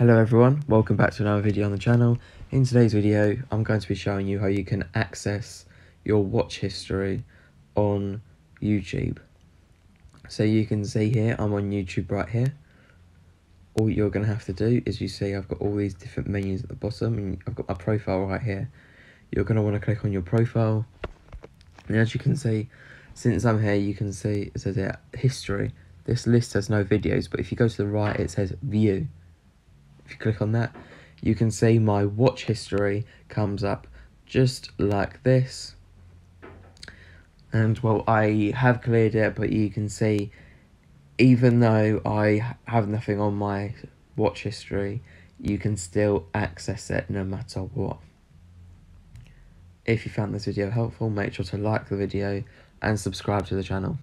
Hello everyone, welcome back to another video on the channel. In today's video, I'm going to be showing you how you can access your watch history on YouTube. So you can see here, I'm on YouTube right here. All you're going to have to do is you see I've got all these different menus at the bottom and I've got my profile right here. You're going to want to click on your profile. And as you can see, since I'm here, you can see it says here, history. This list has no videos, but if you go to the right, it says view if you click on that, you can see my watch history comes up just like this. And well, I have cleared it, but you can see, even though I have nothing on my watch history, you can still access it no matter what. If you found this video helpful, make sure to like the video and subscribe to the channel.